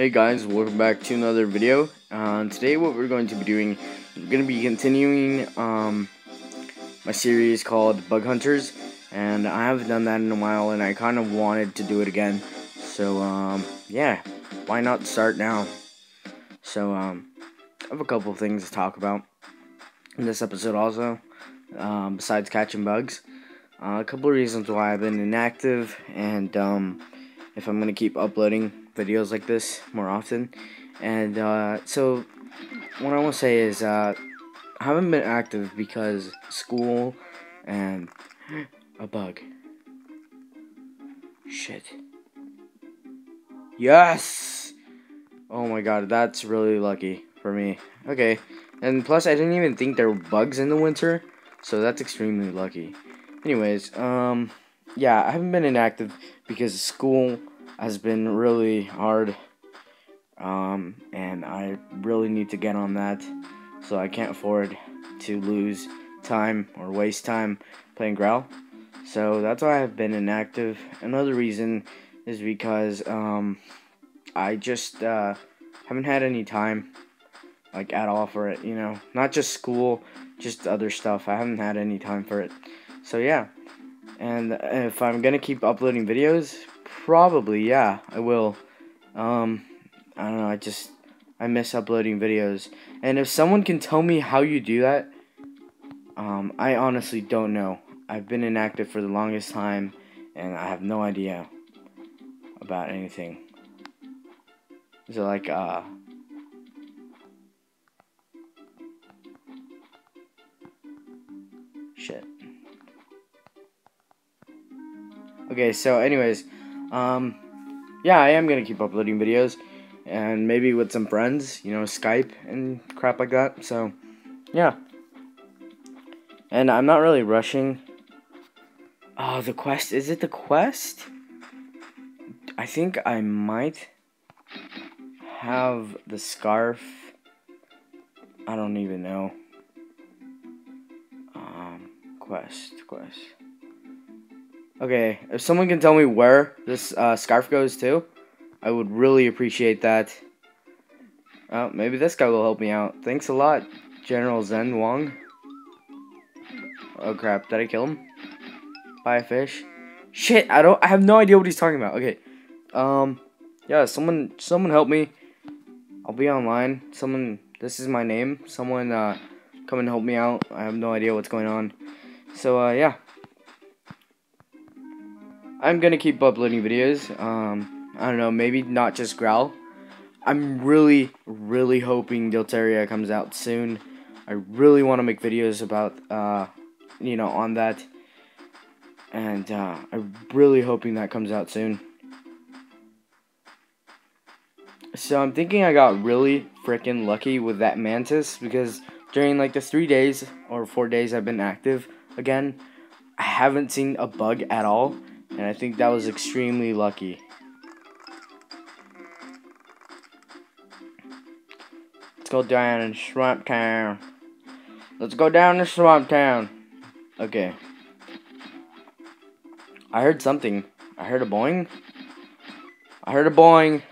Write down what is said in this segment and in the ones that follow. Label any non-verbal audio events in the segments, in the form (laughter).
Hey guys, welcome back to another video. Uh, today what we're going to be doing, I'm going to be continuing um, my series called Bug Hunters. And I haven't done that in a while and I kind of wanted to do it again. So um, yeah, why not start now? So um, I have a couple things to talk about in this episode also, um, besides catching bugs. Uh, a couple of reasons why I've been inactive and um, if I'm to keep uploading videos like this more often. And uh, so, what I want to say is, uh, I haven't been active because school and (gasps) a bug. Shit. Yes! Oh my god, that's really lucky for me. Okay, and plus I didn't even think there were bugs in the winter, so that's extremely lucky. Anyways, um, yeah, I haven't been inactive because school has been really hard. Um, and I really need to get on that. So I can't afford to lose time or waste time playing Graal. So that's why I've been inactive. Another reason is because um, I just uh, haven't had any time, like at all for it. You know, not just school, just other stuff. I haven't had any time for it. So yeah, and if I'm gonna keep uploading videos, Probably, yeah, I will. Um, I don't know, I just, I miss uploading videos. And if someone can tell me how you do that, um, I honestly don't know. I've been inactive for the longest time, and I have no idea about anything. Is it like, uh, shit. Okay, so anyways, um, yeah, I am gonna keep uploading videos, and maybe with some friends, you know, Skype and crap like that. So, yeah. And I'm not really rushing. Oh, the quest. Is it the quest? I think I might have the scarf. I don't even know. Um, quest, quest. Okay, if someone can tell me where this uh, scarf goes to, I would really appreciate that. Oh, maybe this guy will help me out. Thanks a lot, General Zen Wong. Oh crap, did I kill him? Buy a fish? Shit, I don't I have no idea what he's talking about. Okay. Um yeah, someone someone help me. I'll be online. Someone this is my name. Someone uh come and help me out. I have no idea what's going on. So uh yeah. I'm gonna keep uploading videos. Um, I don't know, maybe not just Graal. I'm really, really hoping Dilteria comes out soon. I really want to make videos about, uh, you know, on that. And uh, I'm really hoping that comes out soon. So I'm thinking I got really freaking lucky with that Mantis because during like the three days or four days I've been active again, I haven't seen a bug at all. And I think that was extremely lucky. Let's go down in Swamp Town. Let's go down to Swamp Town. Okay. I heard something. I heard a boing. I heard a boing.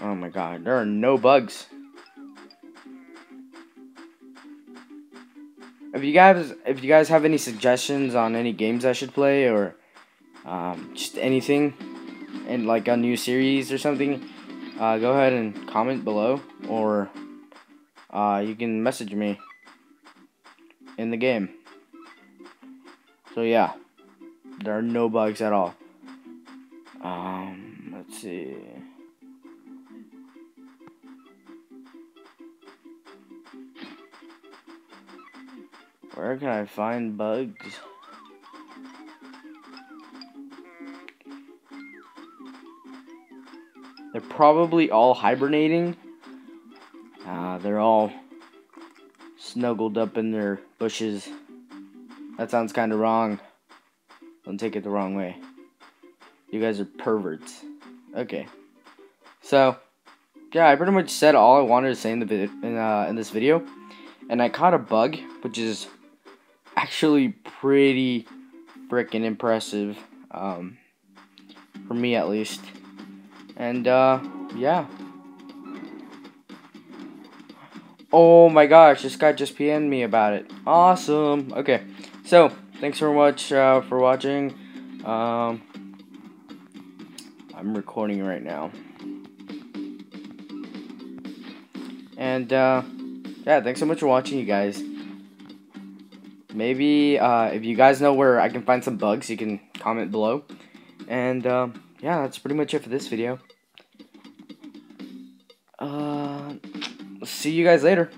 Oh my god, there are no bugs. If you guys if you guys have any suggestions on any games I should play or um, just anything and like a new series or something, uh, go ahead and comment below or uh, you can message me in the game. So yeah, there are no bugs at all. Um, let's see. Where can I find bugs? They're probably all hibernating. Uh, they're all snuggled up in their bushes. That sounds kind of wrong. Don't take it the wrong way. You guys are perverts. Okay. So, yeah, I pretty much said all I wanted to say in the in, uh, in this video, and I caught a bug, which is actually pretty freaking impressive, um, for me at least. And, uh, yeah. Oh my gosh, this guy just PN'd me about it. Awesome. Okay, so, thanks so much uh, for watching. Um, I'm recording right now. And, uh, yeah, thanks so much for watching, you guys. Maybe, uh, if you guys know where I can find some bugs, you can comment below. And, uh, yeah, that's pretty much it for this video. Uh, see you guys later.